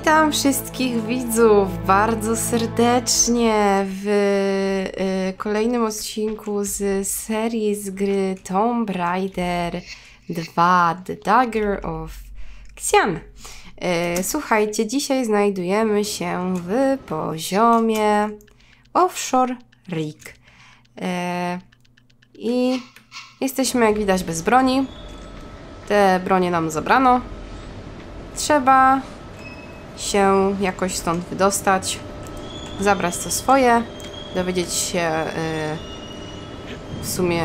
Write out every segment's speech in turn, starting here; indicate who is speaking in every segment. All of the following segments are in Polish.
Speaker 1: Witam wszystkich widzów bardzo serdecznie w y, kolejnym odcinku z serii z gry Tomb Raider 2 The Dagger of Xian. Y, słuchajcie, dzisiaj znajdujemy się w poziomie Offshore Rig. Y, I jesteśmy, jak widać, bez broni. Te bronie nam zabrano. Trzeba się jakoś stąd wydostać, zabrać co swoje, dowiedzieć się yy, w sumie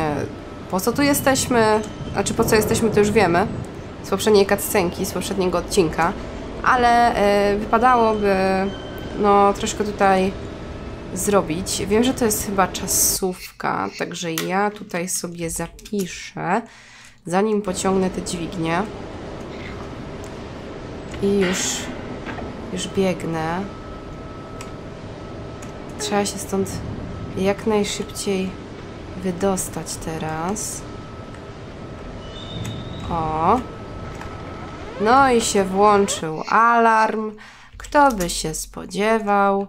Speaker 1: po co tu jesteśmy, znaczy po co jesteśmy to już wiemy z poprzedniej cutscenki, z poprzedniego odcinka, ale yy, wypadałoby no troszkę tutaj zrobić. Wiem, że to jest chyba czasówka, także ja tutaj sobie zapiszę, zanim pociągnę te dźwignie. I już już biegnę. Trzeba się stąd jak najszybciej wydostać teraz. O. No i się włączył alarm. Kto by się spodziewał?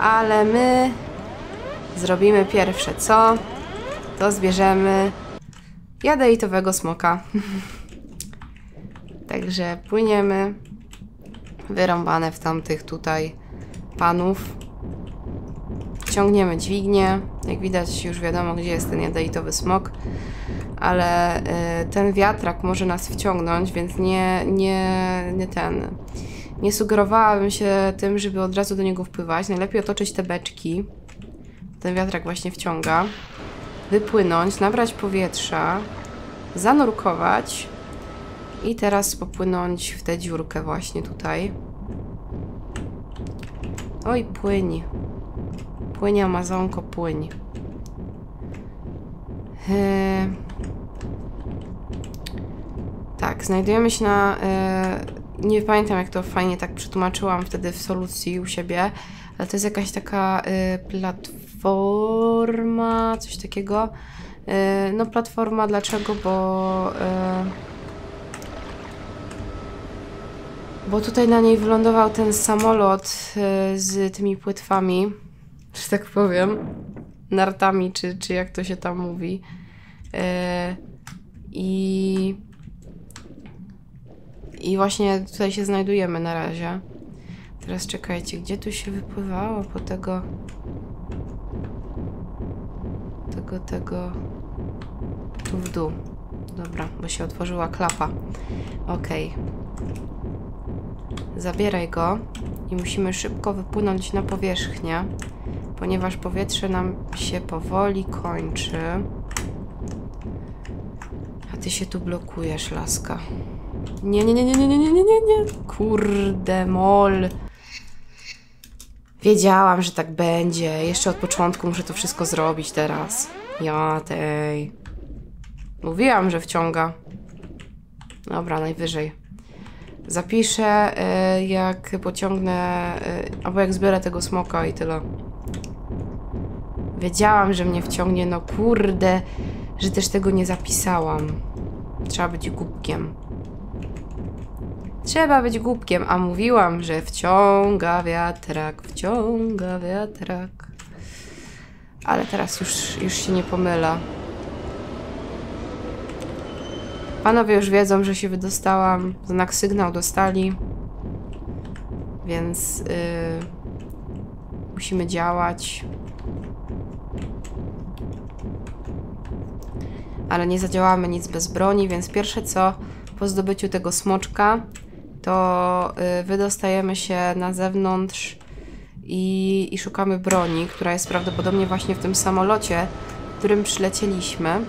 Speaker 1: Ale my zrobimy pierwsze co? To zbierzemy jadeitowego smoka. Także płyniemy wyrąbane w tamtych tutaj panów. Ciągniemy dźwignię. Jak widać już wiadomo, gdzie jest ten jadeitowy smok. Ale y, ten wiatrak może nas wciągnąć, więc nie, nie, nie ten... Nie sugerowałabym się tym, żeby od razu do niego wpływać. Najlepiej otoczyć te beczki. Ten wiatrak właśnie wciąga. Wypłynąć, nabrać powietrza, zanurkować i teraz popłynąć w tę dziurkę właśnie tutaj. Oj, płyń. Płyń, Amazonko, płyń. Eee... Tak, znajdujemy się na... Eee... Nie pamiętam, jak to fajnie tak przetłumaczyłam wtedy w solucji u siebie, ale to jest jakaś taka e, platforma, coś takiego. No, platforma dlaczego? Bo e, Bo tutaj na niej wylądował ten samolot y, z tymi płetwami, że tak powiem, nartami, czy, czy jak to się tam mówi. Y, I. I właśnie tutaj się znajdujemy na razie. Teraz czekajcie, gdzie tu się wypływało po tego. Tego, tego. Tu w dół. Dobra, bo się otworzyła klapa. Okej. Okay. Zabieraj go i musimy szybko wypłynąć na powierzchnię, ponieważ powietrze nam się powoli kończy. A ty się tu blokujesz, laska. Nie, nie, nie, nie, nie, nie, nie, nie, nie. Kurde, mol. Wiedziałam, że tak będzie. Jeszcze od początku muszę to wszystko zrobić teraz. Ja tej. Mówiłam, że wciąga. Dobra, najwyżej. Zapiszę, y, jak pociągnę, y, albo jak zbiorę tego smoka i tyle. Wiedziałam, że mnie wciągnie, no kurde, że też tego nie zapisałam. Trzeba być głupkiem. Trzeba być głupkiem, a mówiłam, że wciąga wiatrak, wciąga wiatrak. Ale teraz już, już się nie pomyla. Panowie już wiedzą, że się wydostałam. Znak sygnał dostali. Więc yy, musimy działać. Ale nie zadziałamy nic bez broni, więc pierwsze co po zdobyciu tego smoczka to yy, wydostajemy się na zewnątrz i, i szukamy broni, która jest prawdopodobnie właśnie w tym samolocie, w którym przylecieliśmy.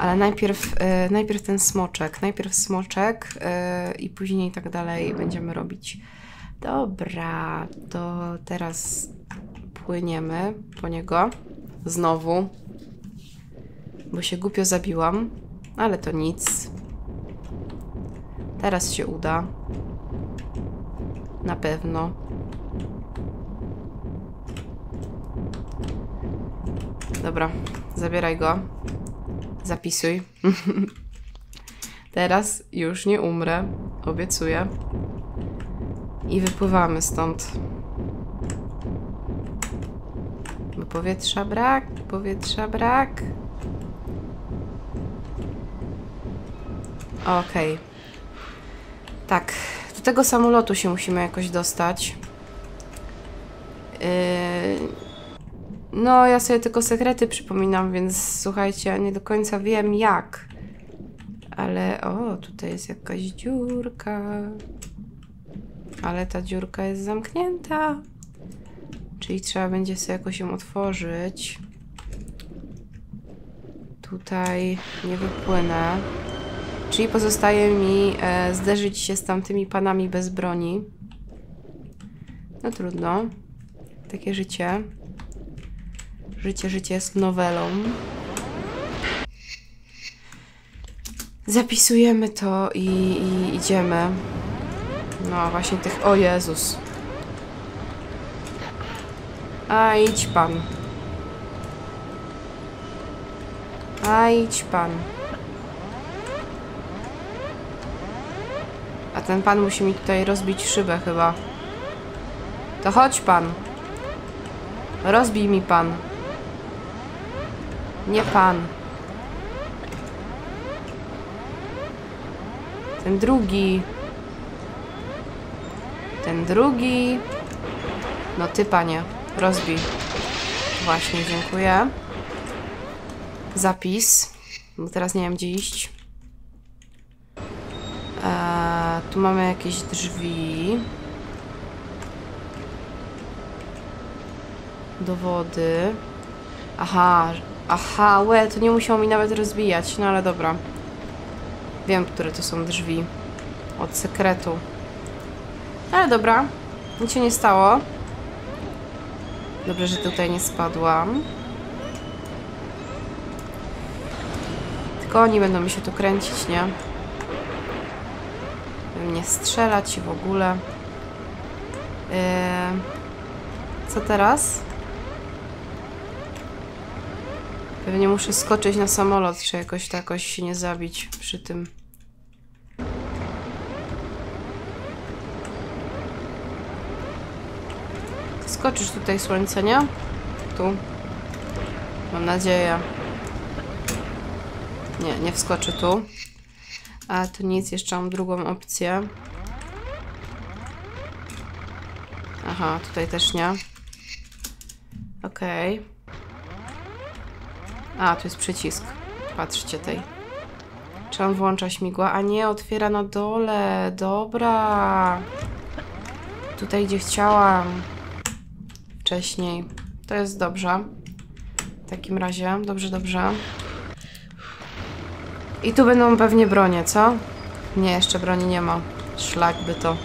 Speaker 1: Ale najpierw, e, najpierw ten smoczek, najpierw smoczek e, i później tak dalej będziemy robić. Dobra, to teraz płyniemy po niego znowu, bo się głupio zabiłam, ale to nic. Teraz się uda. Na pewno. Dobra, zabieraj go. Zapisuj. Teraz już nie umrę. Obiecuję. I wypływamy stąd. Bo powietrza brak, powietrza brak. Okej. Tak, do tego samolotu się musimy jakoś dostać. Yy... No, ja sobie tylko sekrety przypominam, więc słuchajcie, nie do końca wiem jak. Ale o, tutaj jest jakaś dziurka. Ale ta dziurka jest zamknięta. Czyli trzeba będzie sobie jakoś ją otworzyć. Tutaj nie wypłynę. Czyli pozostaje mi e, zderzyć się z tamtymi panami bez broni. No trudno. Takie życie. Życie, życie jest nowelą. Zapisujemy to i, i idziemy. No właśnie tych... O Jezus. A idź pan. A idź pan. A ten pan musi mi tutaj rozbić szybę chyba. To chodź pan. Rozbij mi pan. Nie pan. Ten drugi. Ten drugi. No ty panie. Rozbij. Właśnie, dziękuję. Zapis. Bo teraz nie wiem gdzie iść. Eee, tu mamy jakieś drzwi. Do wody. Aha, aha, łe, to nie musiało mi nawet rozbijać, no ale dobra. Wiem, które to są drzwi. Od sekretu. Ale dobra, nic się nie stało. Dobrze, że tutaj nie spadłam. Tylko oni będą mi się tu kręcić, nie? Nie strzelać w ogóle. Yy... Co teraz? Pewnie muszę skoczyć na samolot, czy jakoś tak jakoś się nie zabić przy tym. Skoczysz tutaj słońce, nie? Tu. Mam nadzieję. Nie, nie wskoczy tu. A tu nic, jeszcze mam drugą opcję. Aha, tutaj też nie. Okej. Okay. A, tu jest przycisk. Patrzcie tej. Czy on włącza śmigła? A nie, otwiera na dole. Dobra. Tutaj, gdzie chciałam. Wcześniej. To jest dobrze. W takim razie. Dobrze, dobrze. I tu będą pewnie bronie, co? Nie, jeszcze broni nie ma. Szlak by to.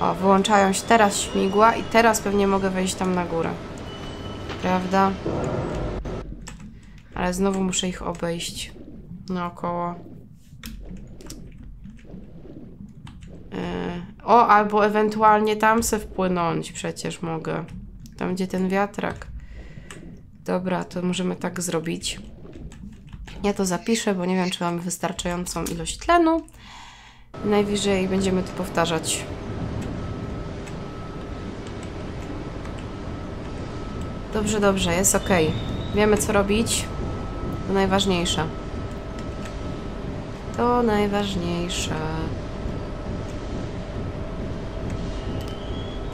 Speaker 1: O, wyłączają się teraz śmigła i teraz pewnie mogę wejść tam na górę. Prawda? Ale znowu muszę ich obejść naokoło. Yy. O, albo ewentualnie tam se wpłynąć przecież mogę. Tam, gdzie ten wiatrak. Dobra, to możemy tak zrobić. Ja to zapiszę, bo nie wiem, czy mamy wystarczającą ilość tlenu. Najwyżej będziemy to powtarzać. Dobrze, dobrze, jest ok. Wiemy, co robić. To najważniejsze. To najważniejsze.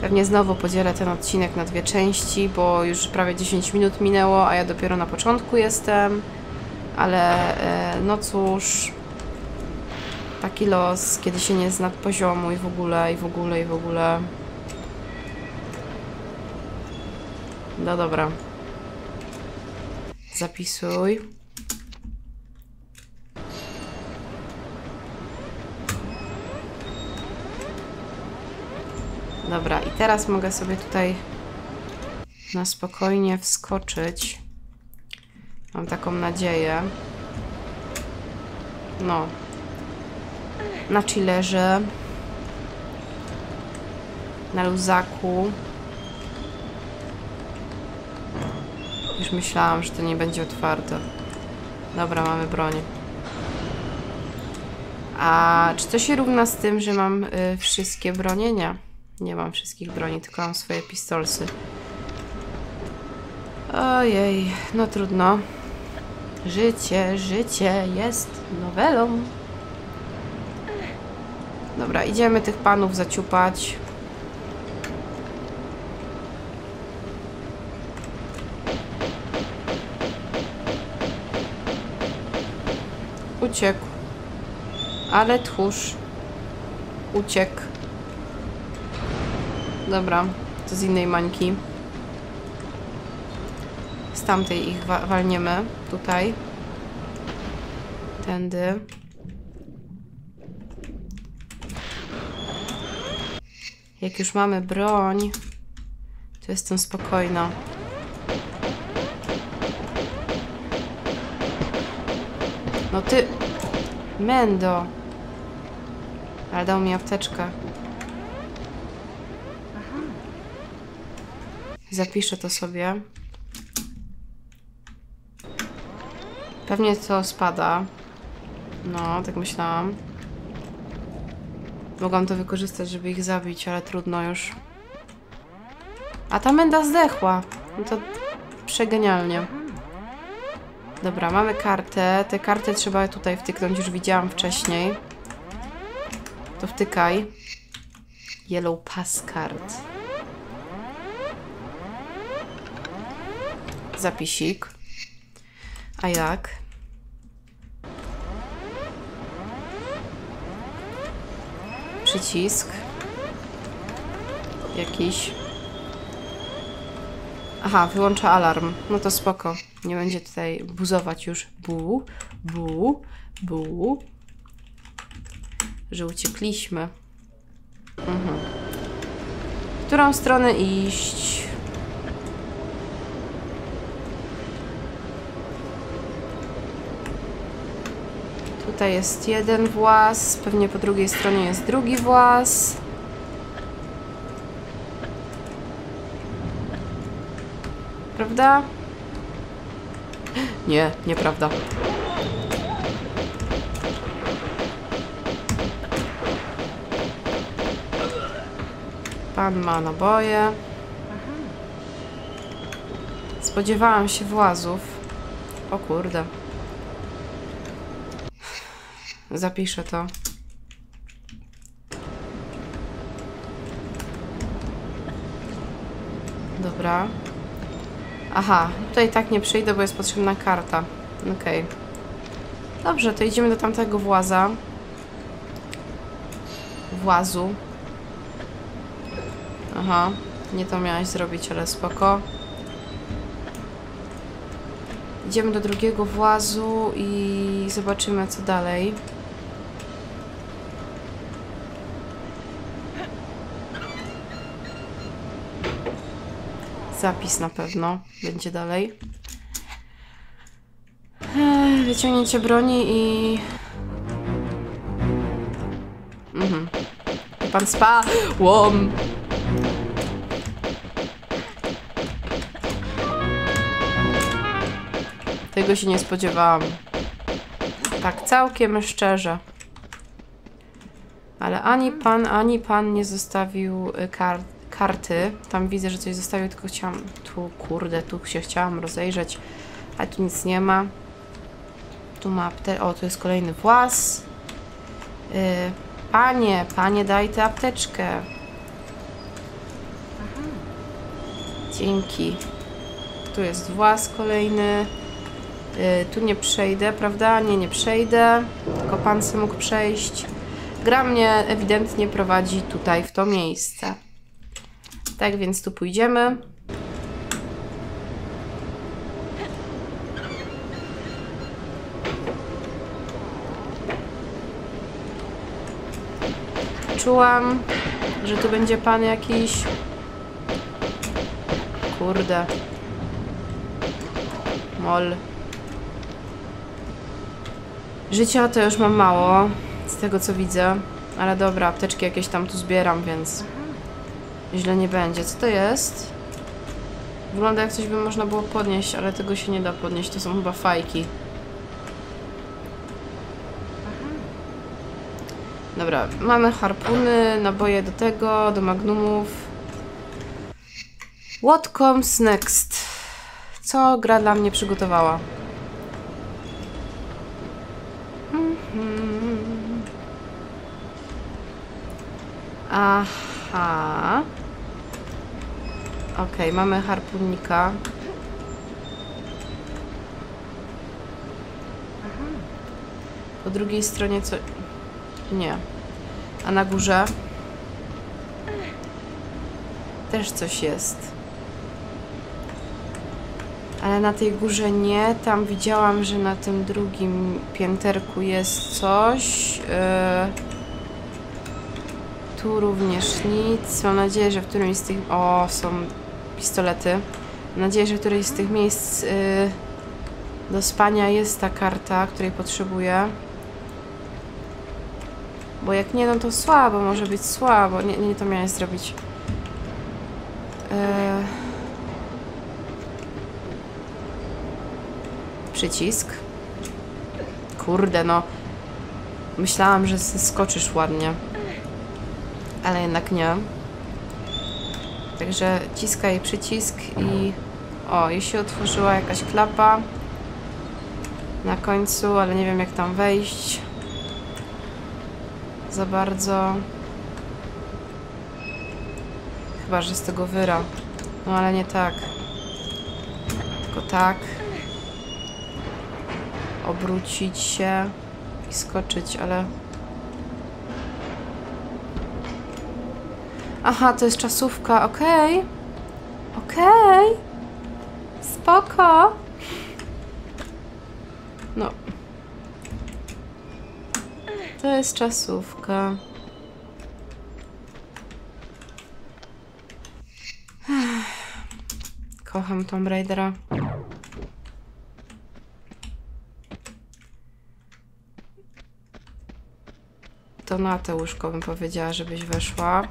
Speaker 1: Pewnie znowu podzielę ten odcinek na dwie części, bo już prawie 10 minut minęło, a ja dopiero na początku jestem. Ale e, no cóż, taki los, kiedy się nie zna poziomu i w ogóle, i w ogóle, i w ogóle. No dobra. Zapisuj. Dobra, i teraz mogę sobie tutaj na spokojnie wskoczyć. Mam taką nadzieję. No. Na chillerze. Na luzaku. Już myślałam, że to nie będzie otwarte. Dobra, mamy broń. A czy to się równa z tym, że mam y, wszystkie bronie? Nie. Mam wszystkich broni, tylko mam swoje pistolsy. Ojej, no trudno. Życie, życie jest nowelą. Dobra, idziemy tych panów zaciupać. Uciekł. Ale tchórz. Uciekł. Dobra, to z innej mańki. Z tamtej ich wa walniemy. Tutaj. Tędy. Jak już mamy broń, to jestem spokojna. No ty... Mendo. Ale dał mi apteczkę. Zapiszę to sobie. Pewnie to spada. No, tak myślałam. Mogłam to wykorzystać, żeby ich zabić, ale trudno już. A ta menda zdechła. No to przegenialnie. Dobra, mamy kartę. Te karty trzeba tutaj wtyknąć, już widziałam wcześniej. To wtykaj. Yellow Pass Card. Zapisik. A jak? Przycisk. Jakiś. Aha, wyłącza alarm. No to spoko. Nie będzie tutaj buzować już. Bu, bu, bu. Że uciekliśmy. Mhm. W którą stronę iść? Tutaj jest jeden włas, pewnie po drugiej stronie jest drugi włas. Prawda? Nie, nieprawda. Pan ma naboje. Spodziewałam się włazów. O kurde. Zapiszę to. Dobra. Aha, tutaj tak nie przyjdę, bo jest potrzebna karta. Okej. Okay. Dobrze, to idziemy do tamtego właza. Włazu. Aha, nie to miałaś zrobić, ale spoko. Idziemy do drugiego włazu i zobaczymy co dalej. Zapis na pewno będzie dalej. Wyciągnięcie broni i... Mhm. Pan spa! Łom! Tego się nie spodziewałam. Tak, całkiem szczerze. Ale ani pan, ani pan nie zostawił y, kar karty. Tam widzę, że coś zostawił, tylko chciałam... Tu, kurde, tu się chciałam rozejrzeć. Ale tu nic nie ma. Tu ma. O, tu jest kolejny włas. Yy, panie, panie, daj tę apteczkę. Dzięki. Tu jest włas kolejny. Yy, tu nie przejdę, prawda? Nie, nie przejdę. Tylko pan sobie mógł przejść. Gra mnie ewidentnie prowadzi tutaj, w to miejsce. Tak więc tu pójdziemy. Czułam, że tu będzie pan jakiś. Kurde. Mol. Życia to już mam mało, z tego co widzę. Ale dobra, apteczki jakieś tam tu zbieram, więc źle nie będzie. Co to jest? Wygląda jak coś by można było podnieść, ale tego się nie da podnieść. To są chyba fajki. Dobra, mamy harpuny, naboje do tego, do magnumów. What comes next? Co gra dla mnie przygotowała? Mhm. Aha. Okej, mamy harpunika. Po drugiej stronie co... Nie. A na górze? Też coś jest. Ale na tej górze nie. Tam widziałam, że na tym drugim pięterku jest coś. Yy... Tu również nic. Mam nadzieję, że w którymś z tych... O, są pistolety. Mam nadzieję, że w którymś z tych miejsc yy... do spania jest ta karta, której potrzebuję. Bo jak nie, no to słabo, może być słabo. Nie, nie to miałeś zrobić. Eee... Przycisk. Kurde, no. Myślałam, że skoczysz ładnie. Ale jednak nie. Także ciskaj przycisk i... O, i się otworzyła jakaś klapa. Na końcu, ale nie wiem jak tam wejść za bardzo. Chyba, że z tego wyra. No ale nie tak. Tylko tak. Obrócić się i skoczyć, ale... Aha, to jest czasówka, okej. Okay. Okej. Okay. Spoko. No, to jest czasówka. Kocham Tomb Raidera. To na te łóżko bym powiedziała, żebyś weszła.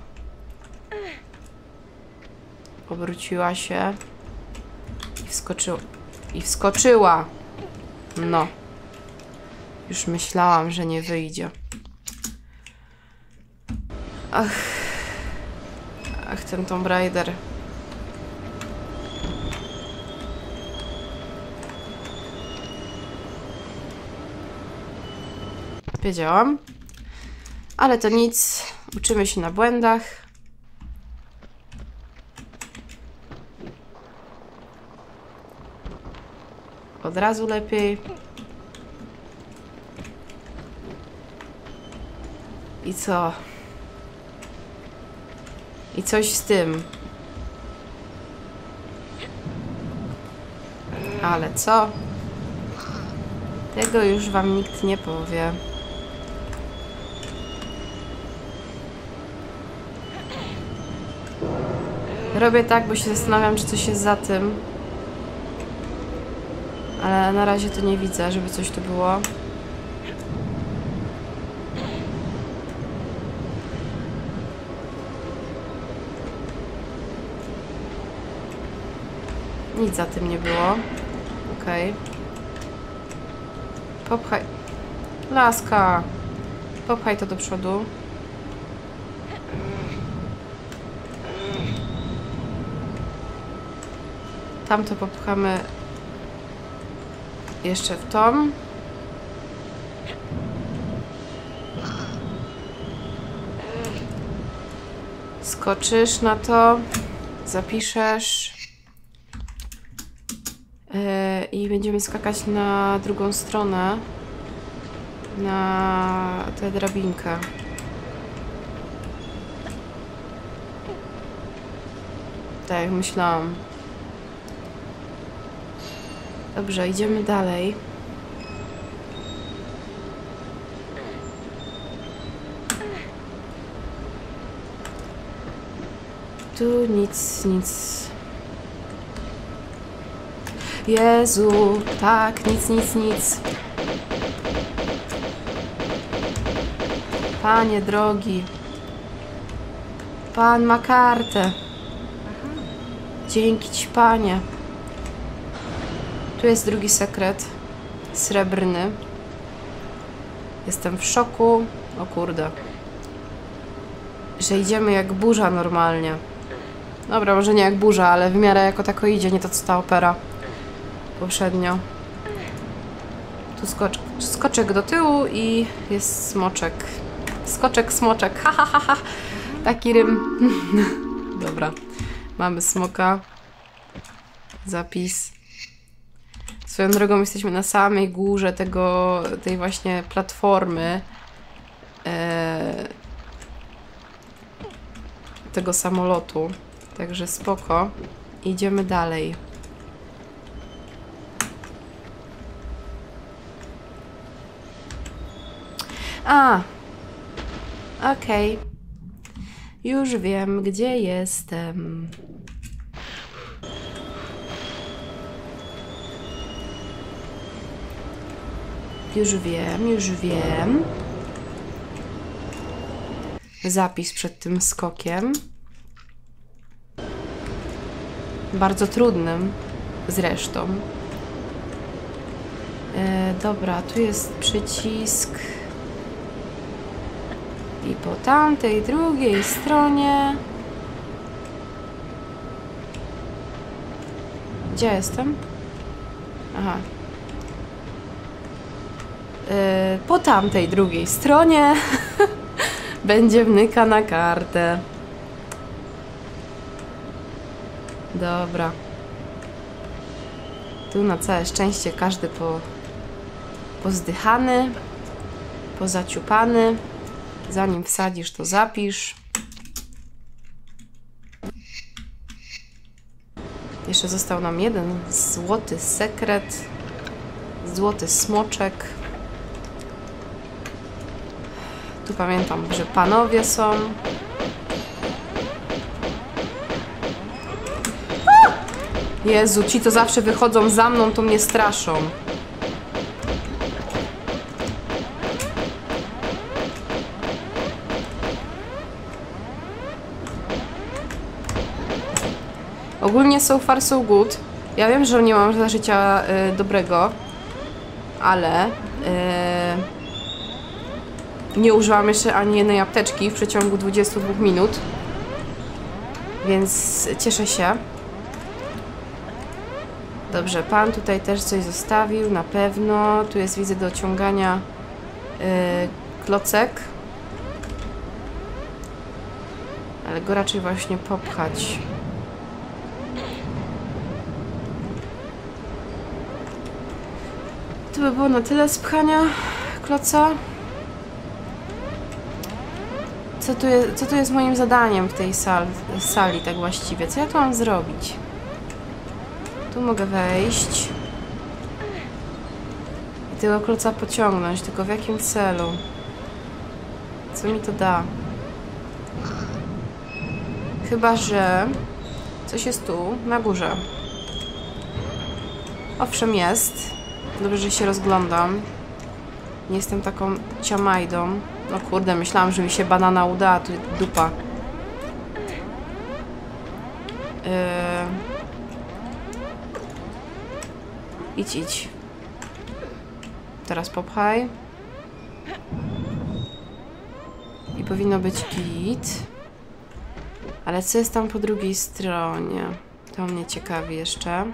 Speaker 1: Obróciła się. I wskoczyła. I wskoczyła! No. Już myślałam, że nie wyjdzie. Ach. Ach, ten Tomb Raider. Wiedziałam. Ale to nic. Uczymy się na błędach. Od razu lepiej. I co? I coś z tym. Ale co? Tego już wam nikt nie powie. Robię tak, bo się zastanawiam, czy coś jest za tym. Ale na razie to nie widzę, żeby coś tu było. Nic za tym nie było. Okej. Okay. Popchaj. Laska. Popchaj to do przodu. Tam to popchamy jeszcze w tom. Skoczysz na to, zapiszesz. E, i będziemy skakać na drugą stronę na tę drabinkę. Tak jak myślałam. Dobrze, idziemy dalej. Tu nic, nic Jezu, tak, nic, nic, nic. Panie drogi. Pan ma kartę. Dzięki ci, panie. Tu jest drugi sekret. Srebrny. Jestem w szoku. O kurde. że idziemy jak burza normalnie. Dobra, może nie jak burza, ale w miarę jako tako idzie, nie to co ta opera poprzednio. Tu skocz, skoczek do tyłu i jest smoczek. Skoczek, smoczek, ha, ha, ha, ha. Taki rym. Dobra, mamy smoka. Zapis. Swoją drogą jesteśmy na samej górze tego, tej właśnie platformy. E, tego samolotu. Także spoko. Idziemy dalej. A! Okej. Już wiem, gdzie jestem. Już wiem, już wiem. Zapis przed tym skokiem. Bardzo trudnym zresztą. E, dobra, tu jest przycisk. I po tamtej drugiej stronie. Gdzie jestem? Aha. E, po tamtej drugiej stronie będzie wnyka na kartę. Dobra. Tu na całe szczęście każdy po, pozdychany, pozaciupany. Zanim wsadzisz, to zapisz. Jeszcze został nam jeden złoty sekret. Złoty smoczek. Tu pamiętam, że panowie są. Jezu, ci to zawsze wychodzą za mną, to mnie straszą. Ogólnie so far so good. Ja wiem, że nie mam za życia y, dobrego, ale y, nie użyłam jeszcze ani jednej apteczki w przeciągu 22 minut. Więc cieszę się. Dobrze, pan tutaj też coś zostawił, na pewno. Tu jest, widzę, do ociągania yy, klocek. Ale go raczej właśnie popchać. To by było na tyle spchania kloca. Co tu, jest, co tu jest moim zadaniem w tej sal, sali, tak właściwie? Co ja tu mam zrobić? Tu mogę wejść. I tego kloca pociągnąć, tylko w jakim celu? Co mi to da? Chyba, że coś jest tu, na górze. Owszem jest. Dobrze, że się rozglądam. Nie jestem taką ciamajdą. No kurde, myślałam, że mi się banana uda, a tu dupa. Yy... Idź, idź. Teraz popchaj. I powinno być git. Ale co jest tam po drugiej stronie? To mnie ciekawi jeszcze.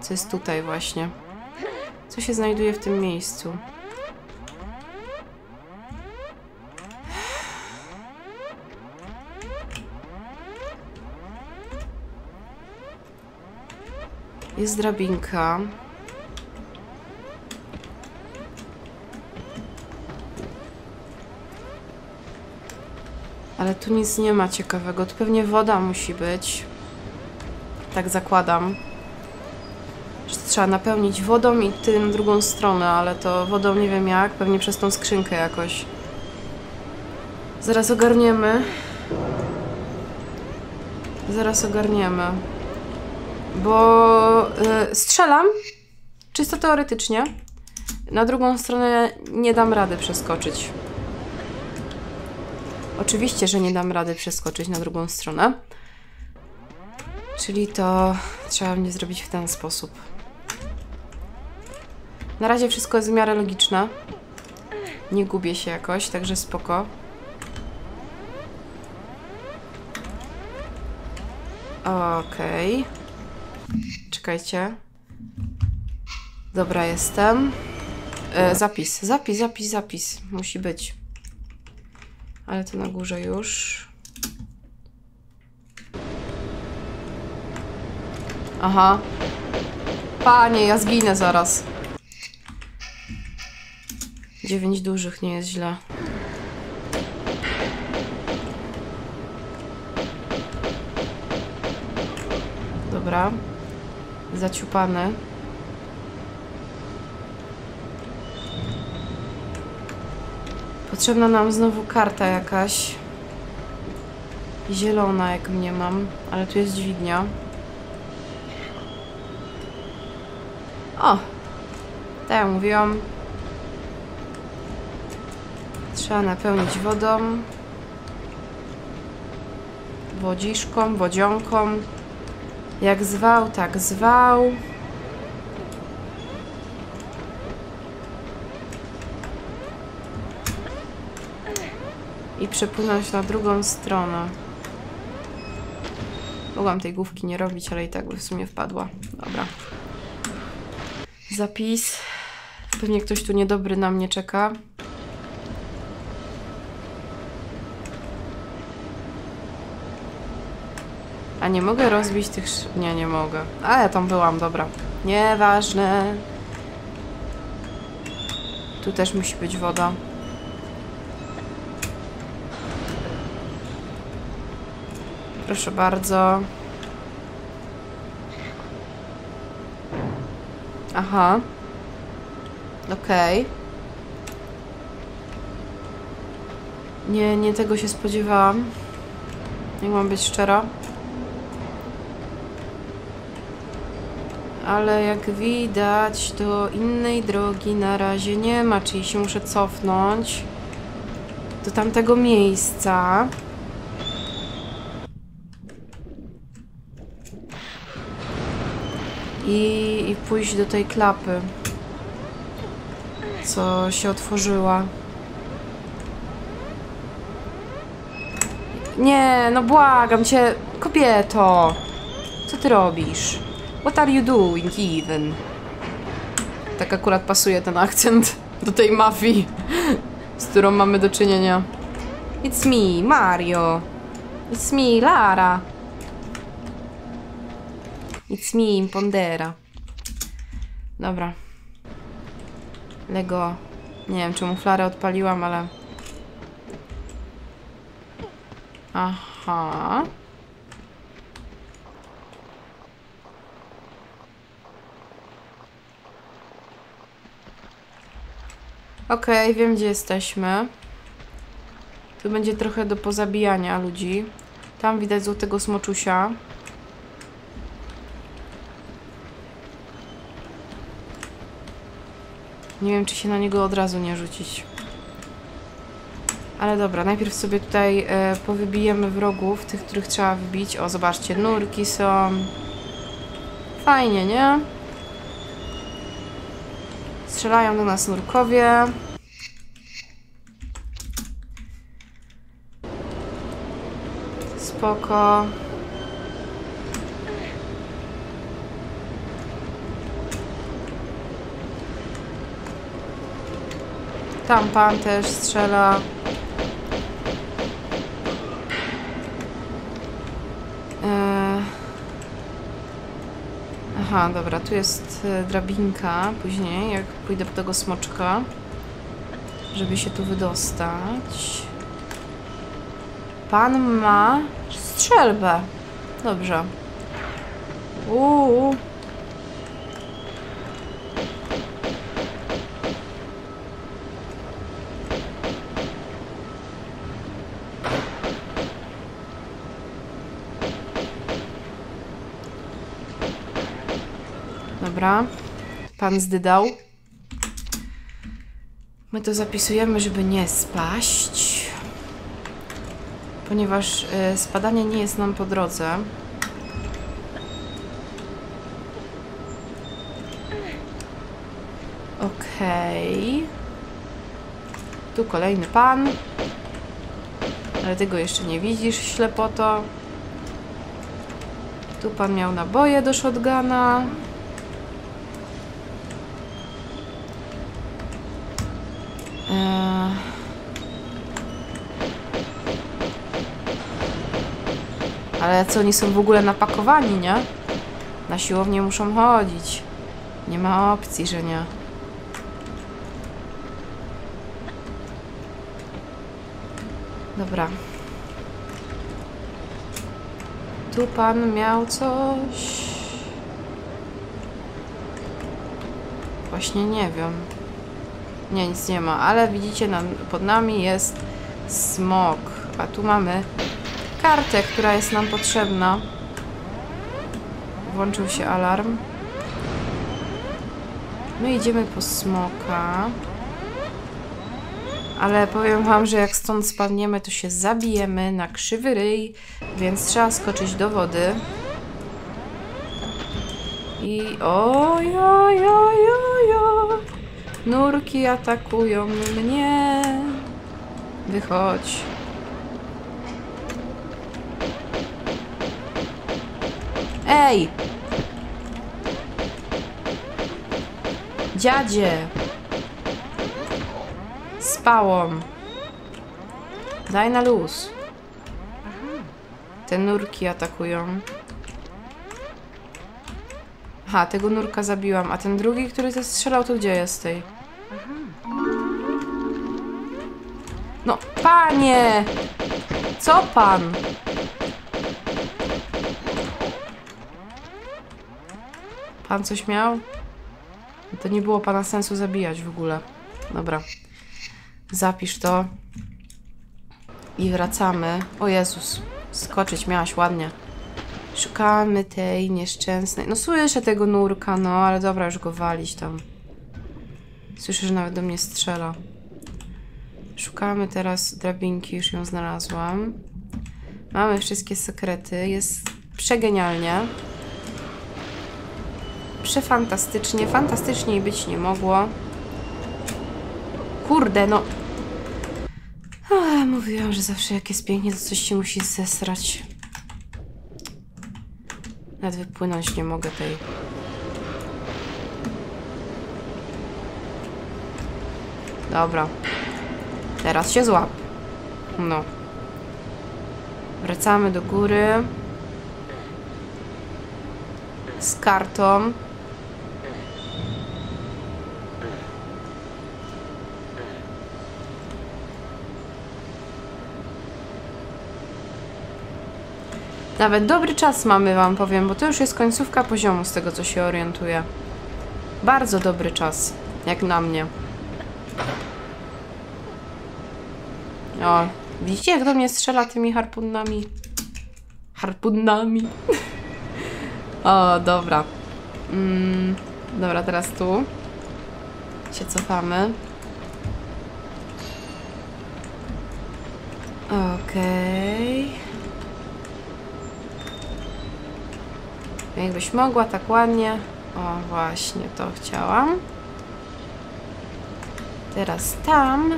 Speaker 1: Co jest tutaj właśnie? Co się znajduje w tym miejscu? Jest drabinka. Ale tu nic nie ma ciekawego. Tu pewnie woda musi być. Tak zakładam. Że trzeba napełnić wodą i tym drugą stronę, ale to wodą nie wiem jak. Pewnie przez tą skrzynkę jakoś. Zaraz ogarniemy. Zaraz ogarniemy. Bo yy, strzelam, czysto teoretycznie. Na drugą stronę nie dam rady przeskoczyć. Oczywiście, że nie dam rady przeskoczyć na drugą stronę. Czyli to trzeba mnie zrobić w ten sposób. Na razie wszystko jest w miarę logiczne. Nie gubię się jakoś, także spoko. Okej. Czekajcie. Dobra, jestem. E, zapis, zapis, zapis, zapis. Musi być. Ale to na górze już. Aha. Panie, ja zginę zaraz. Dziewięć dużych nie jest źle. Dobra. Zaciupany. Potrzebna nam znowu karta jakaś. Zielona, jak mnie mam, ale tu jest dźwignia. O! Tak jak mówiłam. Trzeba napełnić wodą. Wodziszką, wodzionką. Jak zwał, tak zwał. I przepłynąć na drugą stronę. Mogłam tej główki nie robić, ale i tak by w sumie wpadła. Dobra. Zapis. Pewnie ktoś tu niedobry na mnie czeka. A nie mogę rozbić tych... Nie, nie mogę. A ja tam byłam, dobra. Nieważne. Tu też musi być woda. Proszę bardzo. Aha. Okej. Nie, nie tego się spodziewałam. Jak mam być szczera. Ale jak widać, to innej drogi na razie nie ma, czyli się muszę cofnąć do tamtego miejsca. I, i pójść do tej klapy, co się otworzyła. Nie, no błagam cię, kobieto. Co ty robisz? What are you doing even? Tak akurat pasuje ten akcent do tej mafii, z którą mamy do czynienia. It's me, Mario. It's me, Lara. It's me, Pondera. Dobra. Lego. Nie wiem, czemu flarę odpaliłam, ale... Aha. Okej, wiem gdzie jesteśmy. Tu będzie trochę do pozabijania ludzi. Tam widać złotego smoczusia. Nie wiem, czy się na niego od razu nie rzucić. Ale dobra, najpierw sobie tutaj e, powybijemy wrogów, tych, których trzeba wybić. O, zobaczcie, nurki są. Fajnie, nie? Strzelają do nas nurkowie. Spoko. Tam pan też strzela. Aha, dobra, tu jest e, drabinka później, jak pójdę po tego smoczka, żeby się tu wydostać. Pan ma strzelbę. Dobrze. Uuu. Dobra. Pan zdydał. My to zapisujemy, żeby nie spaść. Ponieważ y, spadanie nie jest nam po drodze. Okej. Tu kolejny pan. Ale ty go jeszcze nie widzisz, ślepoto. Tu pan miał naboje do shotguna. Ale co, oni są w ogóle napakowani, nie? Na siłownię muszą chodzić. Nie ma opcji, że nie. Dobra. Tu pan miał coś. Właśnie nie wiem. Nie, nic nie ma, ale widzicie, nam, pod nami jest smok. A tu mamy kartę, która jest nam potrzebna. Włączył się alarm. My idziemy po smoka. Ale powiem wam, że jak stąd spadniemy, to się zabijemy na krzywy ryj, więc trzeba skoczyć do wody. I oj, oj, oj, oj, oj. Nurki atakują mnie. Wychodź. Ej! Dziadzie! Spałam. Daj na luz. Te nurki atakują. Aha, tego nurka zabiłam. A ten drugi, który zestrzelał, to gdzie jest tej? No, panie! Co pan? Pan coś miał? To nie było pana sensu zabijać w ogóle. Dobra. Zapisz to. I wracamy. O Jezus. Skoczyć miałaś ładnie. Szukamy tej nieszczęsnej. No słyszę tego nurka, no ale dobra, już go walić tam. Słyszę, że nawet do mnie strzela. Szukamy teraz drabinki, już ją znalazłam. Mamy wszystkie sekrety. Jest przegenialnie. Przefantastycznie. Fantastyczniej być nie mogło. Kurde, no. Ach, mówiłam, że zawsze jak jest pięknie, to coś się musi zesrać. Nawet wypłynąć nie mogę tej. Dobra. Teraz się złap. No. Wracamy do góry. Z kartą. Nawet dobry czas mamy, wam powiem, bo to już jest końcówka poziomu, z tego co się orientuję. Bardzo dobry czas, jak na mnie. O, widzicie jak do mnie strzela tymi harpunami? Harpunami. o, dobra. Mm, dobra, teraz tu. Się cofamy. Okej. Okay. Jakbyś mogła tak ładnie. O, właśnie, to chciałam. Teraz tam.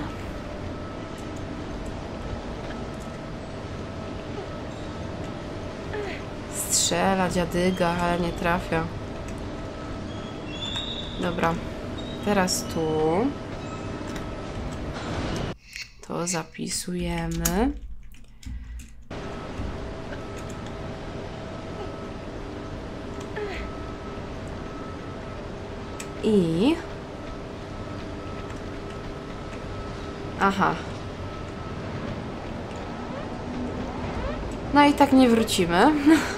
Speaker 1: Strzela dziadyga, ale nie trafia. Dobra. Teraz tu. To zapisujemy. I... Aha. No i tak nie wrócimy.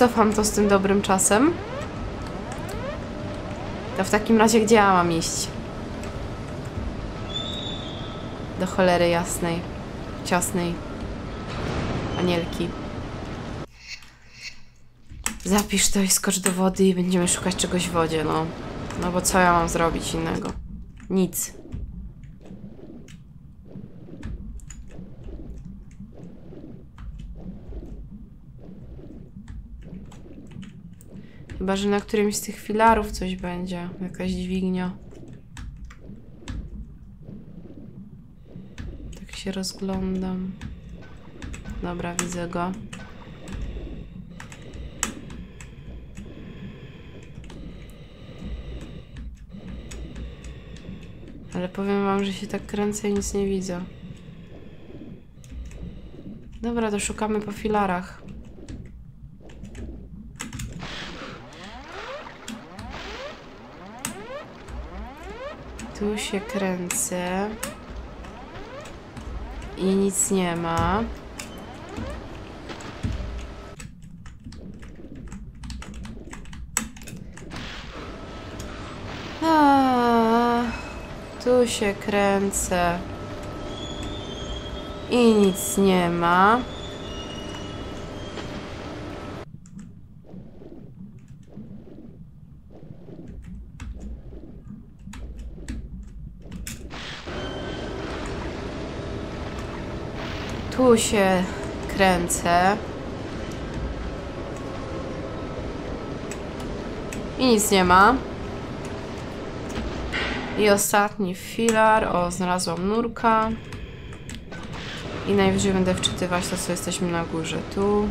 Speaker 1: Cofam to z tym dobrym czasem. To w takim razie gdzie ja mam iść? Do cholery jasnej. Ciasnej. Anielki. Zapisz to i skocz do wody i będziemy szukać czegoś w wodzie, no. No bo co ja mam zrobić innego? Nic. Chyba, że na którymś z tych filarów coś będzie. Jakaś dźwignia. Tak się rozglądam. Dobra, widzę go. Ale powiem wam, że się tak kręcę i nic nie widzę. Dobra, to szukamy po filarach. Tu się kręcę. I nic nie ma. A, tu się kręcę. I nic nie ma. Tu się kręcę. I nic nie ma. I ostatni filar. O, znalazłam nurka. I najwyżej będę wczytywać to, co jesteśmy na górze. Tu.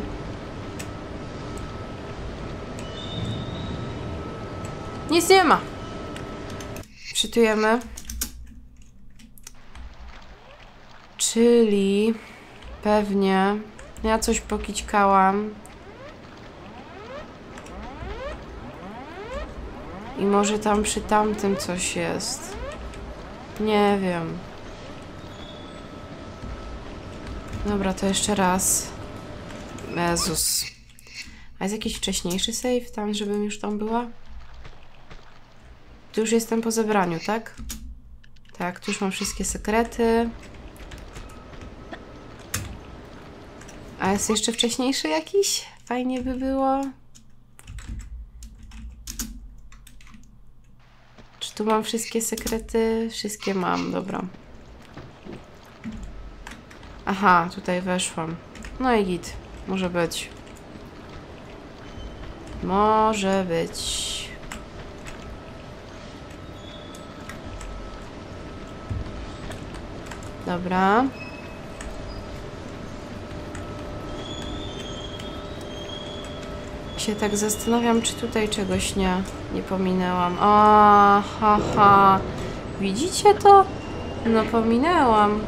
Speaker 1: Nic nie ma. Wczytujemy. Czyli pewnie ja coś pokićkałam. I może tam przy tamtym coś jest. Nie wiem. Dobra, to jeszcze raz. Jezus. A jest jakiś wcześniejszy save tam, żebym już tam była? Tu już jestem po zebraniu, tak? Tak, tu już mam wszystkie sekrety. A jest jeszcze wcześniejszy jakiś? Fajnie by było. Czy tu mam wszystkie sekrety? Wszystkie mam, dobra. Aha, tutaj weszłam. No i git. Może być. Może być. Dobra. Się tak zastanawiam, czy tutaj czegoś nie, nie pominęłam. O, ha, ha. Widzicie to? No pominęłam.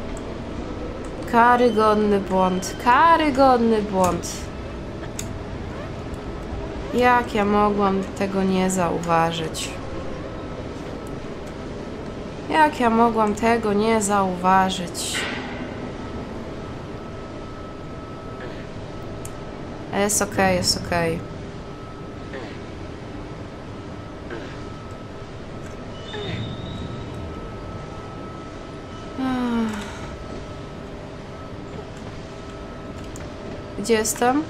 Speaker 1: Karygodny błąd. Karygodny błąd. Jak ja mogłam tego nie zauważyć? Jak ja mogłam tego nie zauważyć? Jest okej, okay, jest okej. Okay. Gdzie jestem?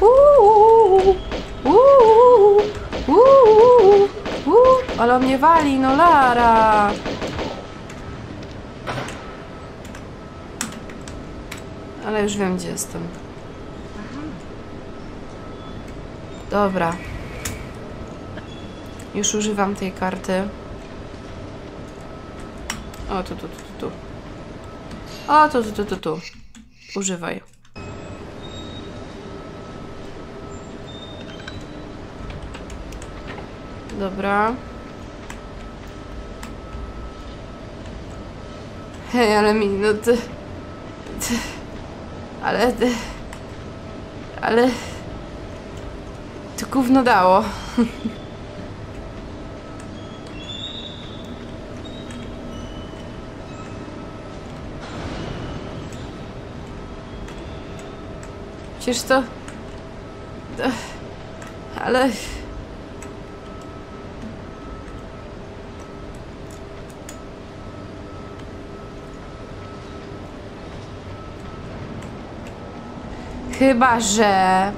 Speaker 1: Uuu, uuu, uuu, uuu, ale on mnie wali, no Lara. Ale już wiem, gdzie jestem. Dobra. Już używam tej karty. O, tu, tu, tu, tu. O, tu, tu, tu, tu. Używaj. Dobra. Hej, ale mi, no ty... ty ale... Ty, ale... To gówno dało. Przecież to... Ale... Chyba, że...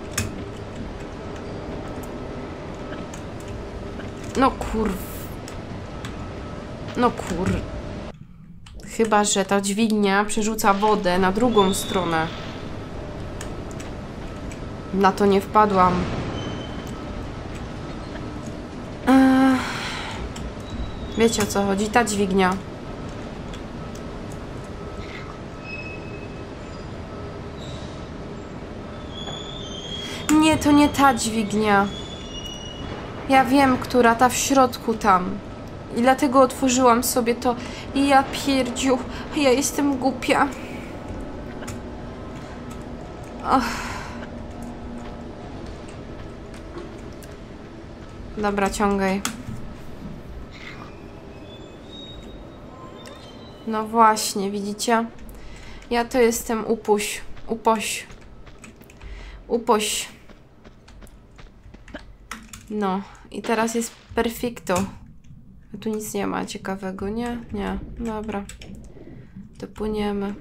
Speaker 1: No kur... No kur... Chyba, że ta dźwignia przerzuca wodę na drugą stronę. Na to nie wpadłam. Wiecie o co chodzi? Ta dźwignia. Nie, to nie ta dźwignia. Ja wiem, która, ta w środku tam. I dlatego otworzyłam sobie to. I ja pierdziu, ja jestem głupia. Och. Dobra, ciągaj. No właśnie, widzicie? Ja to jestem upuś. Upoś. Upoś. No, i teraz jest perfecto. Tu nic nie ma ciekawego, nie? Nie, dobra. To płyniemy.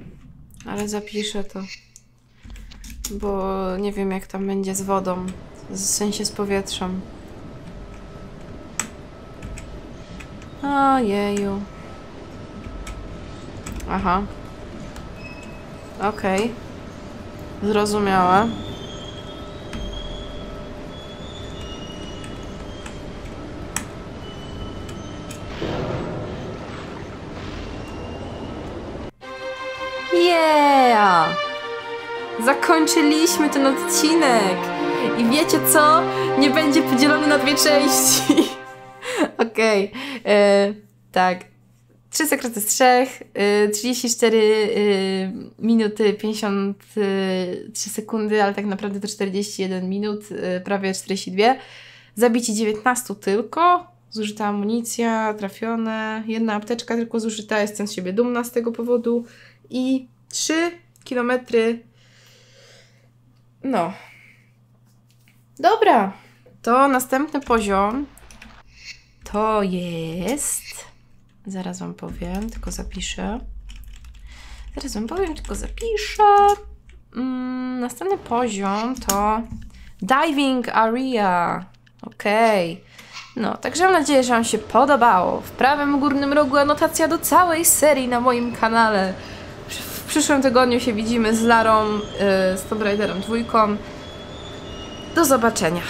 Speaker 1: Ale zapiszę to. Bo nie wiem jak tam będzie z wodą. W sensie z powietrzem. Ojeju. Aha. Okej. Zrozumiałe. Yeah! Zakończyliśmy ten odcinek! I wiecie co? Nie będzie podzielony na dwie części. Okej. e, Tak. Trzy sekrety z trzech, y, 34 y, minuty 53 sekundy, ale tak naprawdę to 41 minut, prawie 42. Zabici 19 tylko, zużyta amunicja, trafione, jedna apteczka tylko zużyta, jestem z siebie dumna z tego powodu i 3 kilometry. No. Dobra. To następny poziom to jest. Zaraz wam powiem, tylko zapiszę. Zaraz wam powiem, tylko zapiszę. Mm, następny poziom to Diving Area. Okej. No, także mam nadzieję, że Wam się podobało. W prawym górnym rogu anotacja do całej serii na moim kanale. Przyszłym tygodniu się widzimy z Larą, yy, z Tomb Raiderem dwójką. Do zobaczenia.